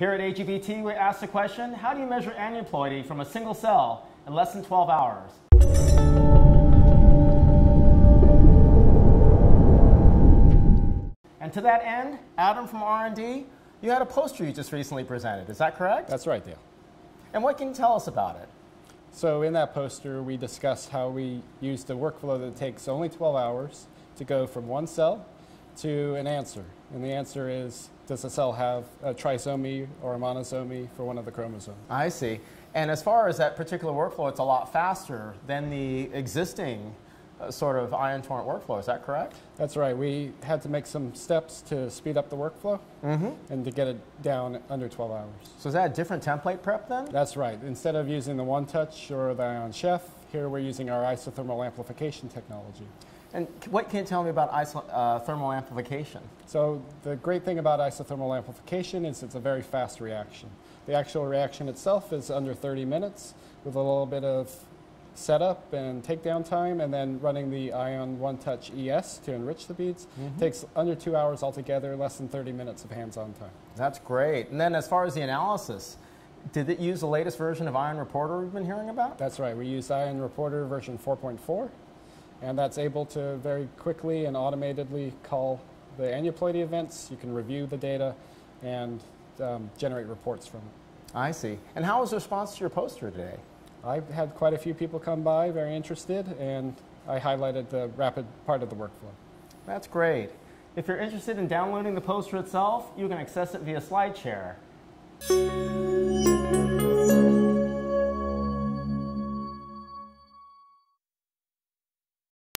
Here at AGBT, we asked the question, how do you measure aneuploidy from a single cell in less than 12 hours? And to that end, Adam from R&D, you had a poster you just recently presented. Is that correct? That's right, Dale. And what can you tell us about it? So in that poster, we discussed how we used a workflow that takes only 12 hours to go from one cell to an answer. And the answer is, does the cell have a trisomy or a monosomy for one of the chromosomes? I see. And as far as that particular workflow, it's a lot faster than the existing uh, sort of ion torrent workflow. Is that correct? That's right. We had to make some steps to speed up the workflow Mm-hmm. and to get it down under 12 hours. So is that a different template prep then? That's right. Instead of using the One Touch or the Ion Chef, here we're using our isothermal amplification technology. And what can you tell me about iso- uh, thermal amplification? So the great thing about isothermal amplification is it's a very fast reaction. The actual reaction itself is under 30 minutes with a little bit of setup and takedown time and then running the Ion One Touch ES to enrich the beads. Takes under two hours altogether, less than 30 minutes of hands-on time. That's great. And then as far as the analysis, did it use the latest version of Ion Reporter we've been hearing about? That's right. We use Ion Reporter version 4.4 and that's able to very quickly and automatedly call the aneuploidy events. You can review the data and um, generate reports from it. I see. And how was the response to your poster today? I've had quite a few people come by, very interested, and I highlighted the rapid part of the workflow. That's great. If you're interested in downloading the poster itself, you can access it via SlideShare.